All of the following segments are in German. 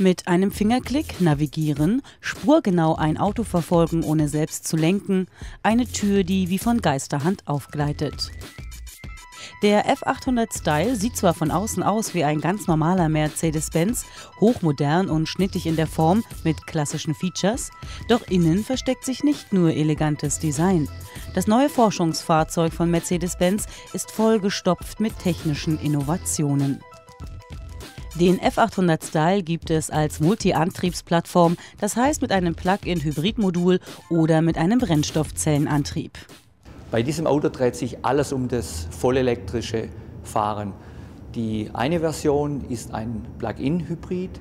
Mit einem Fingerklick navigieren, spurgenau ein Auto verfolgen, ohne selbst zu lenken, eine Tür, die wie von Geisterhand aufgleitet. Der F800 Style sieht zwar von außen aus wie ein ganz normaler Mercedes-Benz, hochmodern und schnittig in der Form mit klassischen Features, doch innen versteckt sich nicht nur elegantes Design. Das neue Forschungsfahrzeug von Mercedes-Benz ist vollgestopft mit technischen Innovationen. Den F800 Style gibt es als Multi-Antriebsplattform, das heißt mit einem Plug-in-Hybridmodul oder mit einem Brennstoffzellenantrieb. Bei diesem Auto dreht sich alles um das vollelektrische Fahren. Die eine Version ist ein Plug-in-Hybrid,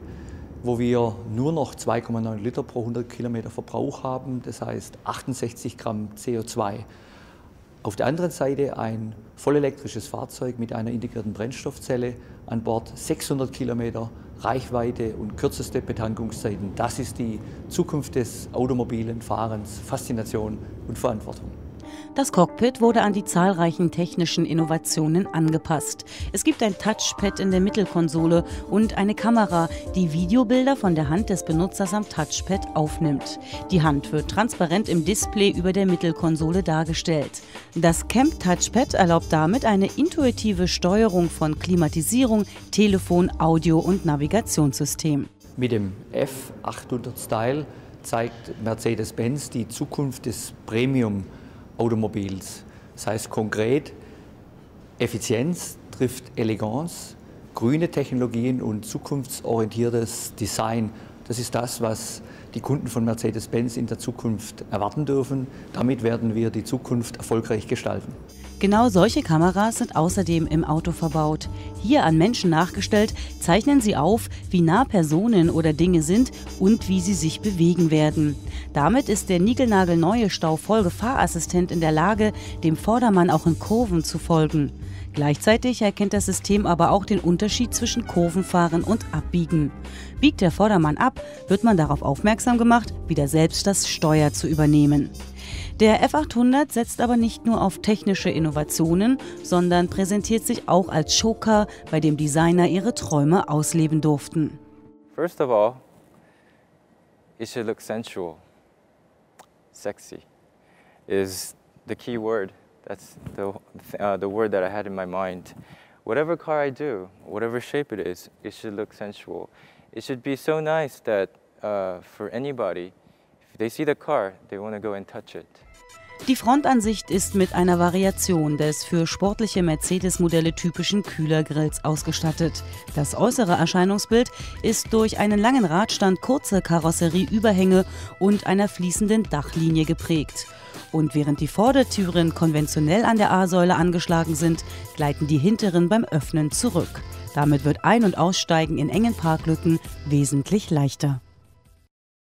wo wir nur noch 2,9 Liter pro 100 Kilometer Verbrauch haben, das heißt 68 Gramm CO2. Auf der anderen Seite ein vollelektrisches Fahrzeug mit einer integrierten Brennstoffzelle an Bord, 600 Kilometer Reichweite und kürzeste Betankungszeiten. Das ist die Zukunft des automobilen Fahrens, Faszination und Verantwortung. Das Cockpit wurde an die zahlreichen technischen Innovationen angepasst. Es gibt ein Touchpad in der Mittelkonsole und eine Kamera, die Videobilder von der Hand des Benutzers am Touchpad aufnimmt. Die Hand wird transparent im Display über der Mittelkonsole dargestellt. Das Camp Touchpad erlaubt damit eine intuitive Steuerung von Klimatisierung, Telefon, Audio und Navigationssystem. Mit dem F800 Style zeigt Mercedes-Benz die Zukunft des Premium Automobils. Das heißt konkret, Effizienz trifft Eleganz, grüne Technologien und zukunftsorientiertes Design. Das ist das, was die Kunden von Mercedes-Benz in der Zukunft erwarten dürfen. Damit werden wir die Zukunft erfolgreich gestalten. Genau solche Kameras sind außerdem im Auto verbaut. Hier an Menschen nachgestellt, zeichnen sie auf, wie nah Personen oder Dinge sind und wie sie sich bewegen werden. Damit ist der niegelnagelneue Staufolgefahrassistent in der Lage, dem Vordermann auch in Kurven zu folgen. Gleichzeitig erkennt das System aber auch den Unterschied zwischen Kurvenfahren und Abbiegen. Biegt der Vordermann ab, wird man darauf aufmerksam gemacht, wieder selbst das Steuer zu übernehmen. Der F800 setzt aber nicht nur auf technische Innovationen, sondern präsentiert sich auch als Showcar, bei dem Designer ihre Träume ausleben durften. First of all, it should look sensual. Sexy is the key word. That's the, uh, the word that I had in my mind. Whatever car I do, whatever shape it is, it should look sensual. It should be so nice that uh, for anybody, if they see the car, they want to go and touch it. Die Frontansicht ist mit einer Variation des für sportliche Mercedes-Modelle typischen Kühlergrills ausgestattet. Das äußere Erscheinungsbild ist durch einen langen Radstand, kurze Karosserieüberhänge und einer fließenden Dachlinie geprägt. Und während die Vordertüren konventionell an der A-Säule angeschlagen sind, gleiten die hinteren beim Öffnen zurück. Damit wird Ein- und Aussteigen in engen Parklücken wesentlich leichter.